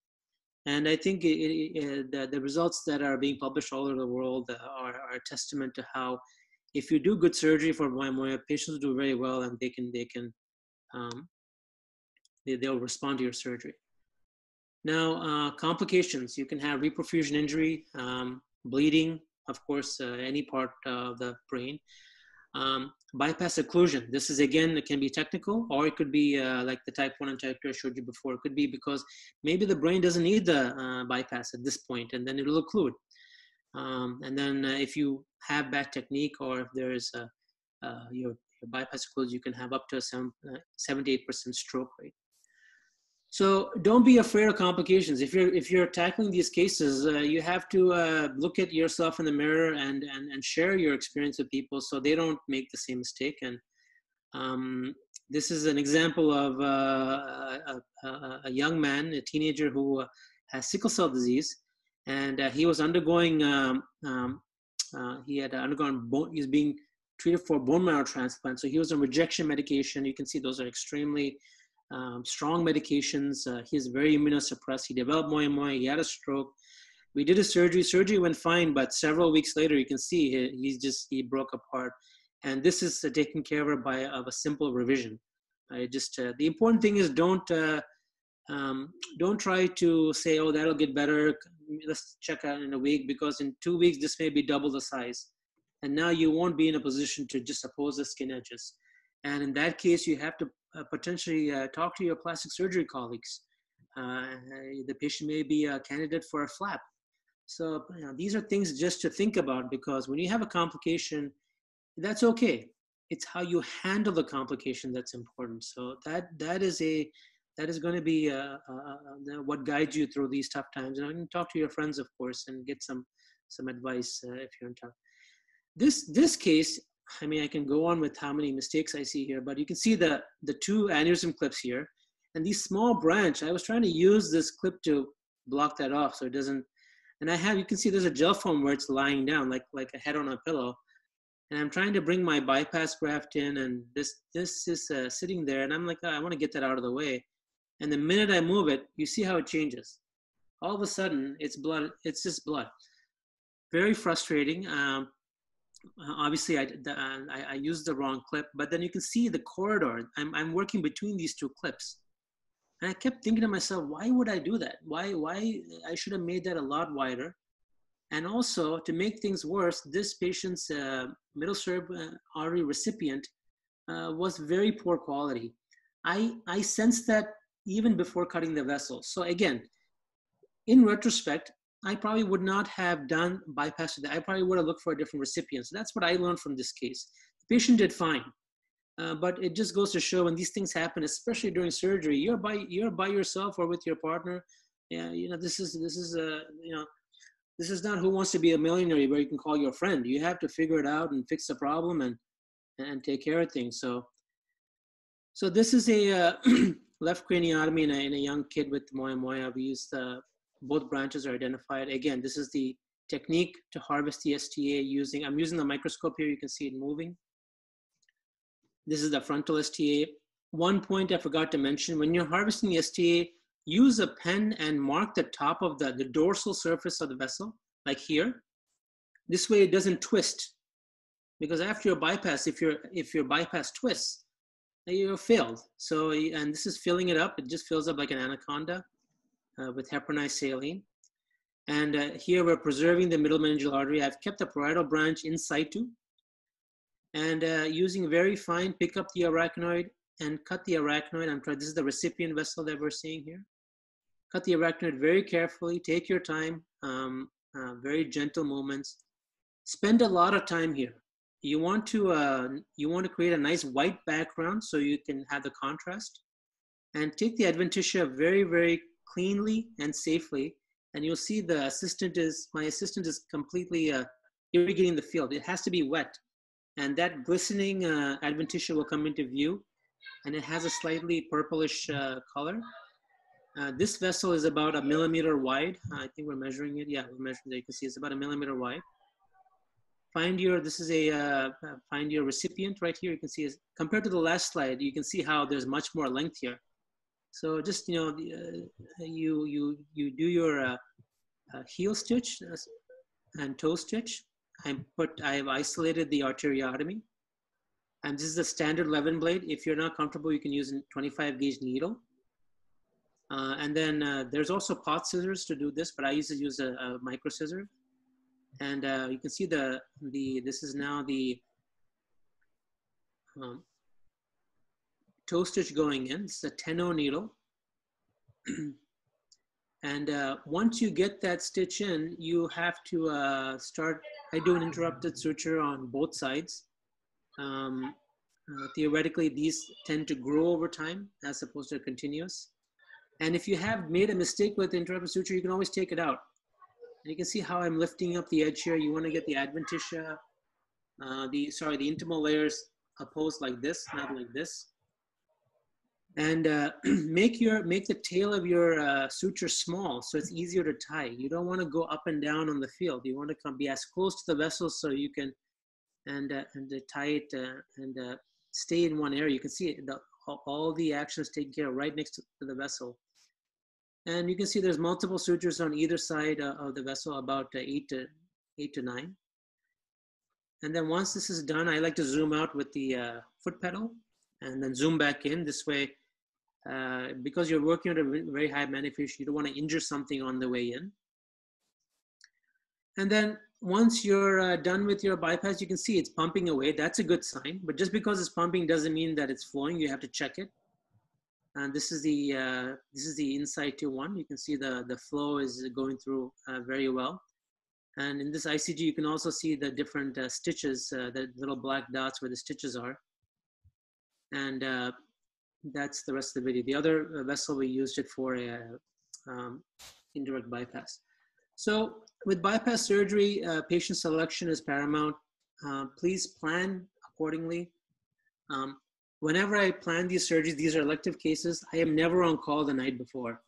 And I think it, it, the, the results that are being published all over the world are, are a testament to how if you do good surgery for moya, patients do very well and they can, they can, um, they, they'll respond to your surgery. Now, uh, complications, you can have reperfusion injury, um, bleeding, of course, uh, any part of the brain. Um, bypass occlusion. This is again, it can be technical or it could be uh, like the type 1 and type 2 I showed you before. It could be because maybe the brain doesn't need the uh, bypass at this point and then it'll occlude. Um, and then uh, if you have bad technique or if there's a, uh, your, your bypass occludes, you can have up to a 7, 78% uh, stroke rate. So don't be afraid of complications. If you're if you're tackling these cases, uh, you have to uh, look at yourself in the mirror and, and and share your experience with people so they don't make the same mistake. And um, this is an example of uh, a, a, a, young man, a teenager who uh, has sickle cell disease, and uh, he was undergoing. Um, um, uh, he had undergone. Bone, he's being treated for bone marrow transplant. So he was on rejection medication. You can see those are extremely um, strong medications. Uh, he's very immunosuppressed. He developed moya moya. He had a stroke. We did a surgery. Surgery went fine, but several weeks later, you can see he, he's just he broke apart. And this is uh, taken care of by of a simple revision. I just uh, the important thing is don't uh, um, don't try to say, oh, that'll get better. Let's check out in a week because in two weeks this may be double the size, and now you won't be in a position to just oppose the skin edges. And in that case, you have to potentially uh, talk to your plastic surgery colleagues. Uh, the patient may be a candidate for a flap. So you know, these are things just to think about because when you have a complication, that's okay. It's how you handle the complication that's important. So that that is a that is going to be uh, uh, what guides you through these tough times. And you can talk to your friends, of course, and get some some advice uh, if you're in tough. This this case I mean, I can go on with how many mistakes I see here, but you can see the, the two aneurysm clips here. And these small branch, I was trying to use this clip to block that off so it doesn't, and I have, you can see there's a gel foam where it's lying down like, like a head on a pillow. And I'm trying to bring my bypass graft in and this, this is uh, sitting there and I'm like, oh, I want to get that out of the way. And the minute I move it, you see how it changes. All of a sudden, it's blood, it's just blood. Very frustrating. Um, obviously I, the, uh, I, I, used the wrong clip, but then you can see the corridor. I'm, I'm working between these two clips. And I kept thinking to myself, why would I do that? Why, why I should have made that a lot wider. And also to make things worse, this patient's uh, middle cerebral uh, artery recipient uh, was very poor quality. I, I sensed that even before cutting the vessel. So again, in retrospect, I probably would not have done bypass that. I probably would have looked for a different recipient. So that's what I learned from this case. The patient did fine. Uh, but it just goes to show when these things happen, especially during surgery, you're by you're by yourself or with your partner. Yeah, you know this is this is a you know this is not who wants to be a millionaire where you can call your friend. You have to figure it out and fix the problem and and take care of things. So so this is a uh, left craniotomy in a, in a young kid with moya moya. We used uh, both branches are identified. Again, this is the technique to harvest the STA using, I'm using the microscope here, you can see it moving. This is the frontal STA. One point I forgot to mention, when you're harvesting the STA, use a pen and mark the top of the, the dorsal surface of the vessel, like here. This way it doesn't twist. Because after your bypass, if your if your bypass twists, you're failed. So, and this is filling it up. It just fills up like an anaconda with heparinized saline. And uh, here we're preserving the middle meningeal artery. I've kept the parietal branch in situ and uh, using very fine, pick up the arachnoid and cut the arachnoid. I'm trying, this is the recipient vessel that we're seeing here. Cut the arachnoid very carefully, take your time, um, uh, very gentle movements. Spend a lot of time here. You want to, uh, you want to create a nice white background so you can have the contrast. And take the adventitia very, very cleanly and safely. And you'll see the assistant is, my assistant is completely uh, irrigating the field. It has to be wet. And that glistening uh, adventitia will come into view. And it has a slightly purplish uh, color. Uh, this vessel is about a millimeter wide. I think we're measuring it. Yeah, we're measuring it. You can see it's about a millimeter wide. Find your, this is a, uh, uh, find your recipient right here. You can see, is, compared to the last slide, you can see how there's much more length here. So just, you know, uh, you, you, you do your uh, uh, heel stitch and toe stitch. I put, I've isolated the arteriotomy. And this is the standard Levin blade. If you're not comfortable, you can use a 25 gauge needle. Uh, and then uh, there's also Potts scissors to do this, but I used to use a, a micro scissor. And uh, you can see the, the, this is now the um, toe stitch going in. It's a 10-0 needle. and uh, once you get that stitch in, you have to uh, start, I do an interrupted suture on both sides. Um, uh, theoretically, these tend to grow over time as opposed to continuous. And if you have made a mistake with interrupted suture, you can always take it out. And you can see how I'm lifting up the edge here. You want to get the adventitia, uh, the sorry, the intimal layers opposed like this, not like this and uh, make your make the tail of your uh, suture small so it's easier to tie. You don't want to go up and down on the field. You want to come be as close to the vessel so you can and uh, and tie it uh, and uh, stay in one area. You can see the, all the actions taken care of right next to the vessel. And you can see there's multiple sutures on either side uh, of the vessel, about eight to eight to nine. And then once this is done, I like to zoom out with the foot pedal and then zoom back in. This way, uh, because you're working at a very high manifestation, you don't want to injure something on the way in. And then once you're uh, done with your bypass, you can see it's pumping away. That's a good sign. But just because it's pumping doesn't mean that it's flowing. You have to check it. And this is the uh, this is the Insight 2.1. You can see the the flow is going through uh, very well. And in this ICG, you can also see the different uh, stitches, uh, the little black dots where the stitches are. And that's the rest of the video. The other uh, vessel, we used it for a um, indirect bypass. So with bypass surgery, uh, patient selection is paramount. Uh, please plan accordingly. Um, whenever I plan these surgeries, these are elective cases, I am never on call the night before.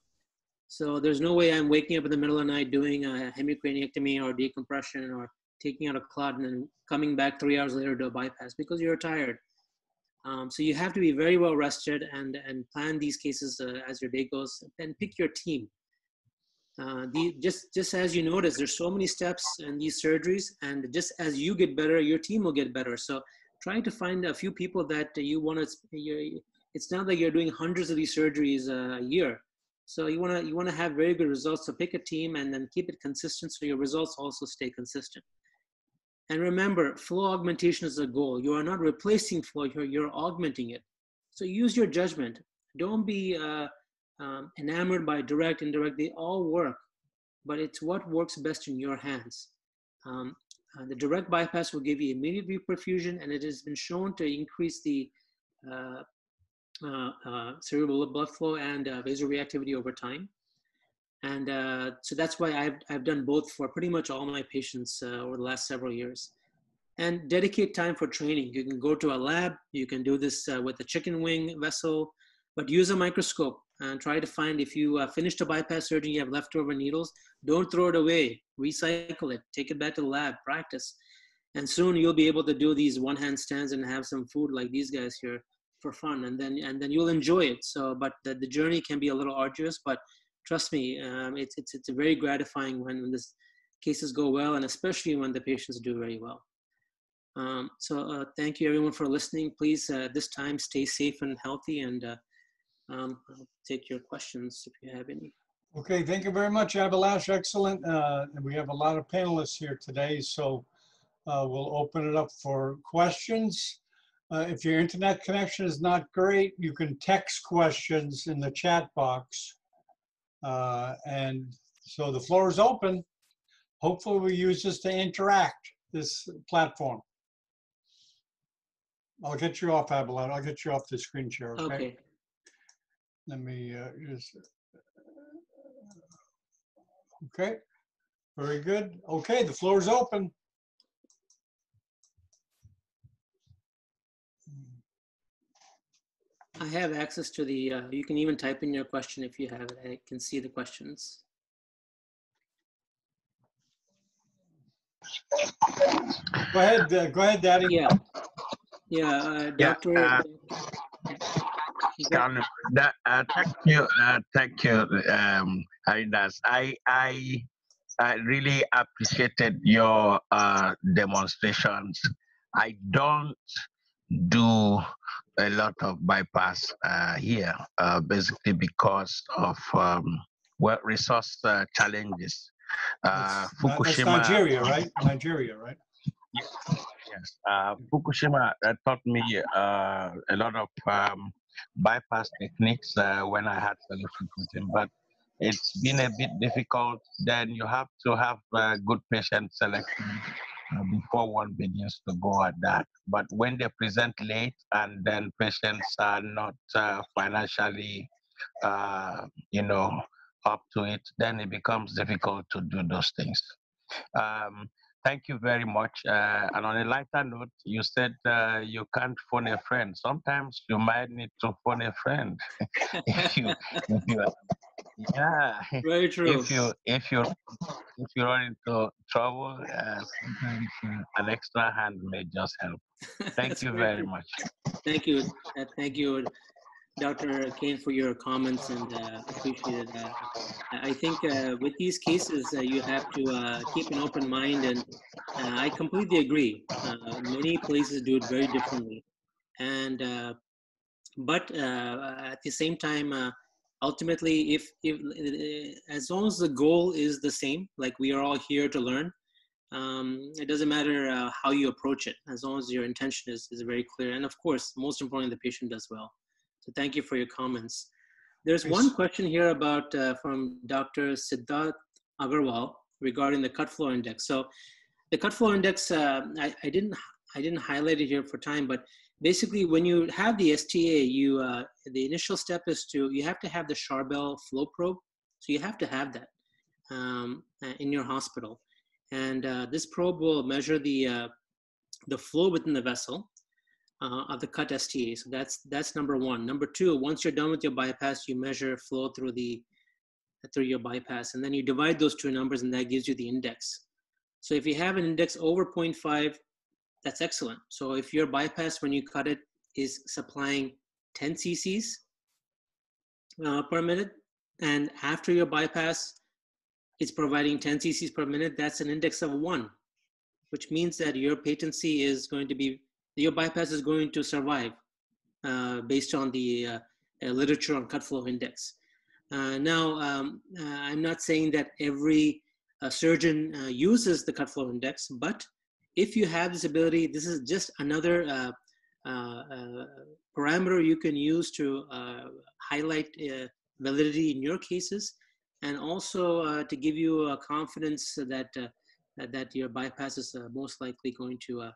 So there's no way I'm waking up in the middle of the night doing a hemicraniectomy or decompression or taking out a clot and then coming back three hours later to a bypass because you're tired. Um, so you have to be very well rested and, and plan these cases uh, as your day goes and pick your team. Uh, the, just, just as you notice, there's so many steps in these surgeries and just as you get better, your team will get better. So try to find a few people that you want to, it's not like you're doing hundreds of these surgeries a year. So you want to you want to have very good results. So pick a team and then keep it consistent so your results also stay consistent. And remember, flow augmentation is a goal. You are not replacing flow, you're, you're augmenting it. So use your judgment. Don't be uh, um, enamored by direct, and indirect. They all work, but it's what works best in your hands. Um, uh, the direct bypass will give you immediate reperfusion, and it has been shown to increase the uh, uh, uh cerebral blood flow and uh, vasoreactivity over time. And uh, so that's why I've, I've done both for pretty much all my patients uh, over the last several years. And dedicate time for training. You can go to a lab, you can do this uh, with a chicken wing vessel, but use a microscope and try to find if you uh, finished a bypass surgery, you have leftover needles, don't throw it away, recycle it, take it back to the lab, practice. And soon you'll be able to do these one hand stands and have some food like these guys here for fun and then and then you'll enjoy it so but the, the journey can be a little arduous but trust me, um, it's, it's, it's very gratifying when, when this cases go well and especially when the patients do very well. Um, so uh, thank you everyone for listening. Please uh, this time stay safe and healthy and uh, um, I'll take your questions if you have any. Okay, thank you very much, Abhilash. Excellent. Uh, we have a lot of panelists here today, so uh, we'll open it up for questions. Uh, if your internet connection is not great, you can text questions in the chat box. Uh, and so the floor is open. Hopefully we use this to interact, this platform. I'll get you off, Abilene. I'll get you off the screen share, okay? Okay. Let me uh, just, okay, very good. Okay, the floor is open. I have access to the, uh, you can even type in your question if you have it. I can see the questions. Go ahead, uh, go ahead, Daddy. Yeah. Yeah, uh, Yeah, Dr. uh, Can, that, uh, thank you, uh, thank you, um, Haridas. I, I, I really appreciated your uh, demonstrations. I don't do a lot of bypass uh, here, uh, basically because of um, well, resource uh, challenges. Uh, that's, Fukushima. Nigeria, right? Nigeria, right? Yes. Uh, Fukushima uh, taught me uh, a lot of um, bypass techniques uh, when I had him, but it's been a bit difficult. Then you have to have uh, good patient selection uh, before one begins to go at that. But when they present late and then patients are not financially, you know, up to it, then it becomes difficult to do those things. Um, thank you very much. Uh, and on a lighter note, you said uh, you can't phone a friend. Sometimes you might need to phone a friend. if you, if you, yeah. Very true. If you if you if you run into trouble, uh, uh, an extra hand may just help. Thank you very much. Thank you. Uh, thank you. Dr. Kane, for your comments and uh, appreciate it. Uh, I think uh, with these cases, uh, you have to uh, keep an open mind, and uh, I completely agree. many places do it very differently, and but at the same time, ultimately, if if as long as the goal is the same, like we are all here to learn, um, it doesn't matter how you approach it, as long as your intention is is very clear, and of course, most importantly, the patient does well. So thank you for your comments. There's one question here about uh, from Dr. Siddharth Agarwal regarding the cut flow index. So the cut flow index, uh, I, I, didn't I didn't highlight it here for time, but basically when you have the STA, you uh, the initial step is to you have to have the Charbel flow probe. So you have to have that um, uh, in your hospital, and uh, this probe will measure the uh, the flow within the vessel uh, of the cut STA. So that's that's number one. Number two, once you're done with your bypass, you measure flow through the through your bypass, and then you divide those two numbers, and that gives you the index. So if you have an index over 0.5, that's excellent. So if your bypass when you cut it is supplying 10 cc's uh, per minute, and after your bypass, it's providing 10 cc's per minute, that's an index of one, which means that your patency is going to be your bypass is going to survive uh, based on the uh, uh literature on cut flow index. Uh, now, um, uh, I'm not saying that every surgeon uses the cut flow index, but if you have this ability, this is just another parameter you can use to highlight validity in your cases and also uh, to give you a confidence that uh, that your bypass is uh, most likely going to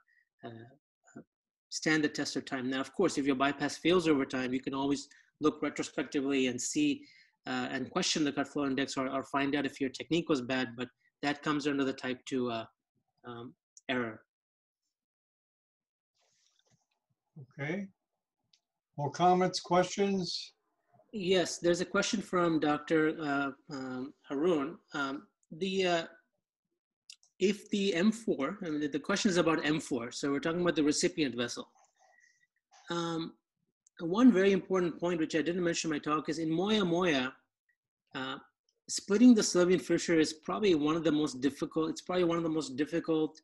stand the test of time. Now, of course, if your bypass fails over time, you can always look retrospectively and see uh, and question the cut flow index or, or, find out if your technique was bad, but that comes under the type 2 uh, um, error. Okay. More comments, questions? Yes, there's a question from Dr. Uh, um, Haroon. Um, the uh, if the M4, I mean, the question is about M4, so we're talking about the recipient vessel. Um, one very important point, which I didn't mention in my talk, is in Moya Moya, uh, splitting the Sylvian fissure is probably one of the most difficult, it's probably one of the most difficult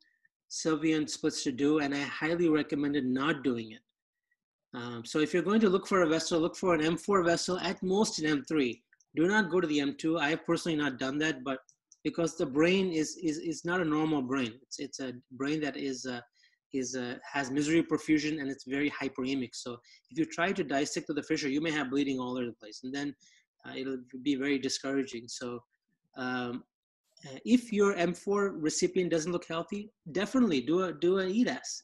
Sylvian splits to do, and I highly recommended not doing it. Um, so if you're going to look for a vessel, look for an M4 vessel, at most an M3. Do not go to the M2. I have personally not done that, but because the brain is is, is not a normal brain. It's it's a brain that is uh, is uh, has misery perfusion and it's very hyperemic. So if you try to dissect the fissure, you may have bleeding all over the place, and then uh, it'll be very discouraging. So um, uh, if your M4 recipient doesn't look healthy, definitely do a do an EDAS.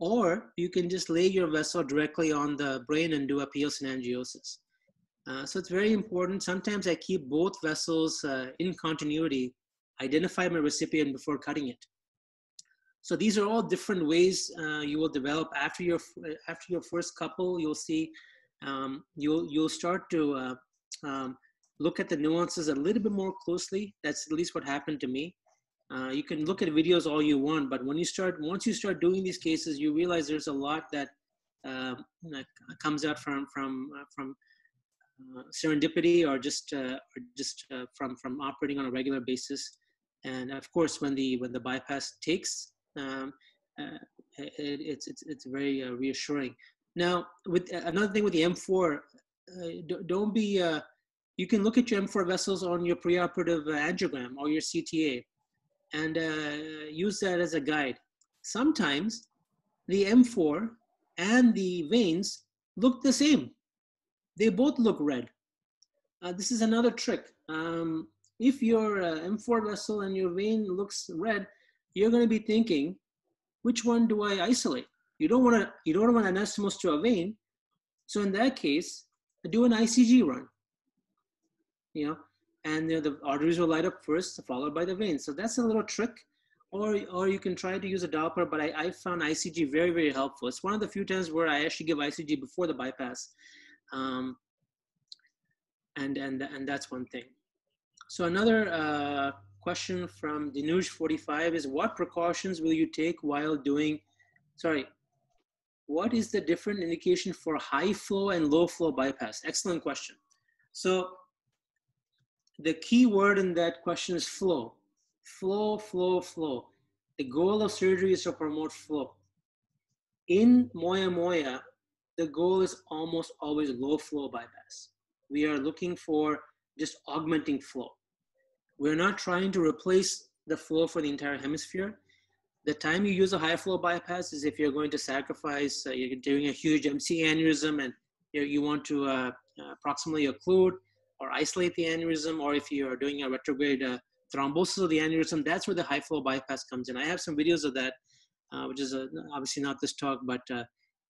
Or you can just lay your vessel directly on the brain and do a angiosis. Uh, so it's very important. Sometimes I keep both vessels uh, in continuity, identify my recipient before cutting it. So these are all different ways uh, you will develop after your after your first couple. You'll see um, you'll you'll start to uh, um, look at the nuances a little bit more closely. That's at least what happened to me. Uh, you can look at videos all you want, but when you start once you start doing these cases, you realize there's a lot that um, comes out from from from serendipity or just uh, or just uh, from from operating on a regular basis. And of course, when the when the bypass takes, um, uh, it, it's it's it's very uh, reassuring. Now, with another thing with the M4, don't be. you can look at your M4 vessels on your preoperative angiogram or your CTA, and use that as a guide. Sometimes the M4 and the veins look the same they both look red. Uh, this is another trick. Um, if your uh, M4 vessel and your vein looks red, you're going to be thinking, which one do I isolate? You don't want to. You don't want anastomose to a vein. So in that case, do an ICG run. You know, and you know, the arteries will light up first, followed by the veins. So that's a little trick. Or, or you can try to use a Doppler, but I, I found ICG very, very helpful. It's one of the few times where I actually give ICG before the bypass um, and, and, and that's one thing. So another uh, question from Dinuj45 is what precautions will you take while doing, sorry, what is the different indication for high flow and low flow bypass? Excellent question. So the key word in that question is flow. Flow, flow, flow. The goal of surgery is to promote flow. In Moya Moya, the goal is almost always low flow bypass. We are looking for just augmenting flow. We're not trying to replace the flow for the entire hemisphere. The time you use a high flow bypass is if you're going to sacrifice, uh, you're doing a huge MC aneurysm and you, you want to uh, uh, proximally occlude or isolate the aneurysm, or if you are doing a retrograde uh, thrombosis of the aneurysm, that's where the high flow bypass comes in. I have some videos of that, uh, which is uh, obviously not this talk, but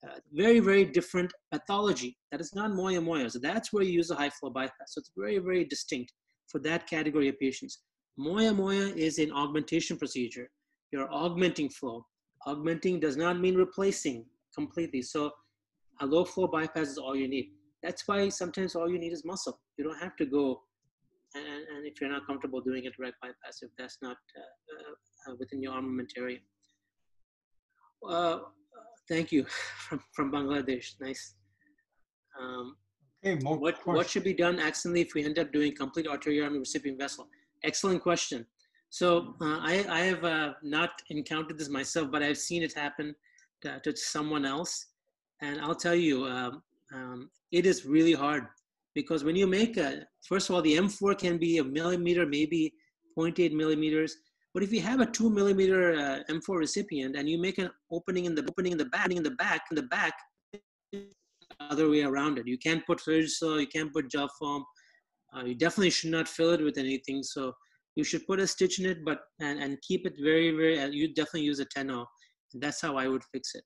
uh, very, very different pathology. That is not moya moya. So that's where you use a high flow bypass. So it's very, very distinct for that category of patients. Moya moya is an augmentation procedure. You're augmenting flow. Augmenting does not mean replacing completely. So a low flow bypass is all you need. That's why sometimes all you need is muscle. You don't have to go, and, and if you're not comfortable doing a direct bypass, if that's not uh, uh, within your armamentarium. Thank you from, from Bangladesh. Nice. Um, okay, more what, what should be done accidentally if we end up doing complete arteriotomy recipient vessel? Excellent question. So uh, I, I have uh, not encountered this myself, but I've seen it happen to, to someone else. And I'll tell you, um, um, it is really hard because when you make a, first of all, the M4 can be a millimeter, maybe 0.8 millimeters. But if you have a two millimeter uh, M4 recipient and you make an opening in the opening in the back, in the back, in the back, other way around it. You can't put Fluid-Seal, you can't put gel foam. Uh, you definitely should not fill it with anything. So you should put a stitch in it, but and, and keep it very, very. Uh, you definitely use a 10 That's how I would fix it.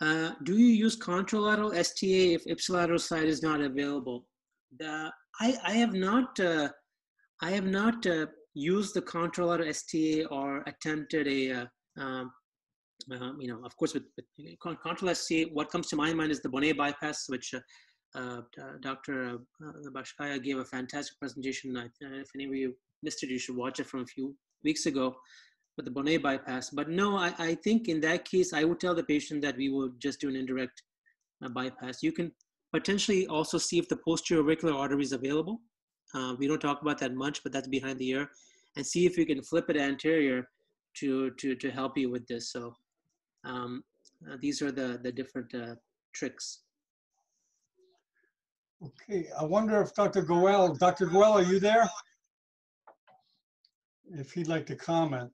Uh, do you use contralateral STA if ipsilateral side is not available? The, I, I have not. Uh, I have not uh, used the contralateral STA or attempted a, uh, um, um, you know, of course, with, with contralateral STA, what comes to my mind is the Bonnet bypass, which uh, uh, Dr. Uh, Baskaya gave a fantastic presentation. If any of you missed it, you should watch it from a few weeks ago with the Bonnet bypass. But no, I, I think in that case, I would tell the patient that we will just do an indirect uh, bypass. You can potentially also see if the posterior auricular artery is available. Uh, we don't talk about that much, but that's behind the ear. And see if you can flip it anterior to, to, to help you with this. So um, uh, these are the, the different uh, tricks. Okay, I wonder if Dr. Goel, Dr. Goel, are you there? If he'd like to comment.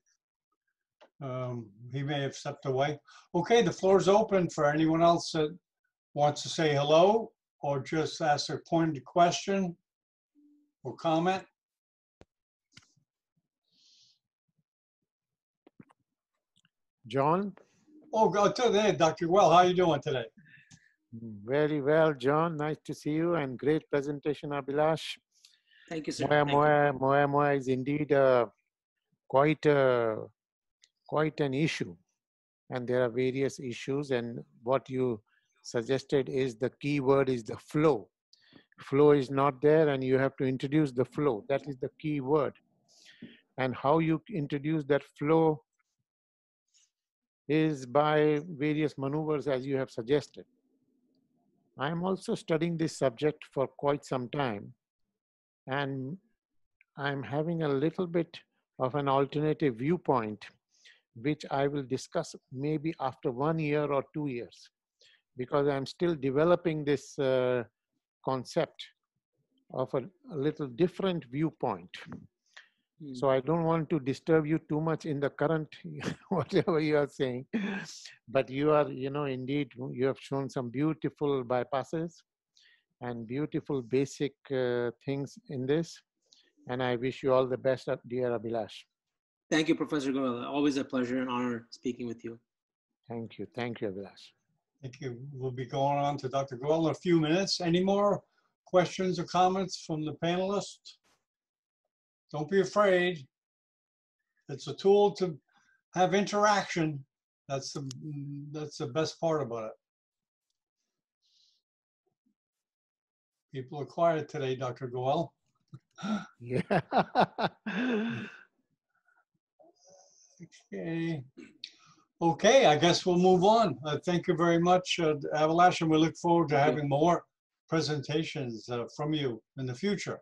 Um, he may have stepped away. Okay, the floor is open for anyone else that wants to say hello or just ask a pointed question or comment? John? Oh, go to there, Dr. Goel. How are you doing today? Very well, John. Nice to see you and great presentation, Abhilash. Thank you, sir. Moya Moya, Moya Moya is indeed uh, quite, uh, quite an issue. And there are various issues. And what you suggested is the key word is the flow flow is not there and you have to introduce the flow that is the key word and how you introduce that flow is by various maneuvers as you have suggested. I am also studying this subject for quite some time and I'm having a little bit of an alternative viewpoint, which I will discuss maybe after one year or two years, because I'm still developing this uh, concept of a, a little different viewpoint. So I don't want to disturb you too much in the current, whatever you are saying. But you are, you know, indeed, you have shown some beautiful bypasses and beautiful basic uh, things in this. And I wish you all the best, dear Abhilash. Thank you, Professor Goel. Always a pleasure and honor speaking with you. Thank you. Thank you, Abhilash. Thank you. We'll be going on to Dr. Goel in a few minutes. Any more questions or comments from the panelists? Don't be afraid. It's a tool to have interaction. That's the, that's the best part about it. People are quiet today, Dr. Goel. Yeah. Okay. Okay, I guess we'll move on. Uh, Thank you very much, uh, Abhilash, and we look forward to having more presentations uh, from you in the future.